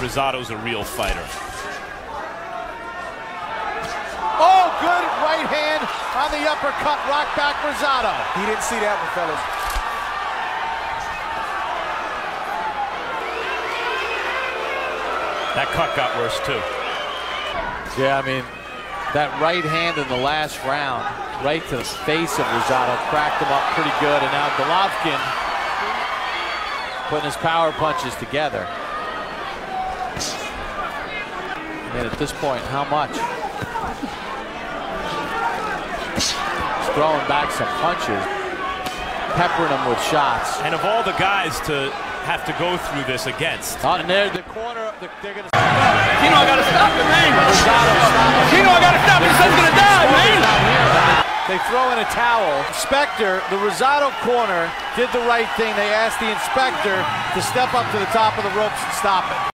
Rosado's a real fighter. Oh, good right hand on the uppercut. Rock back Rosado. He didn't see that one, fellas. That cut got worse too. Yeah, I mean, that right hand in the last round, right to the face of Rosado, cracked him up pretty good. And now Golovkin putting his power punches together. And at this point, how much? He's throwing back some punches, peppering him with shots. And of all the guys to have to go through this against. Oh, and there, the corner, they're, they're going to. Kino, I gotta stop it, man. Rosado stopping. Kino, I gotta stop it. His son's gonna die, man. They throw in a towel. Inspector, the Rosado corner, did the right thing. They asked the inspector to step up to the top of the ropes and stop it.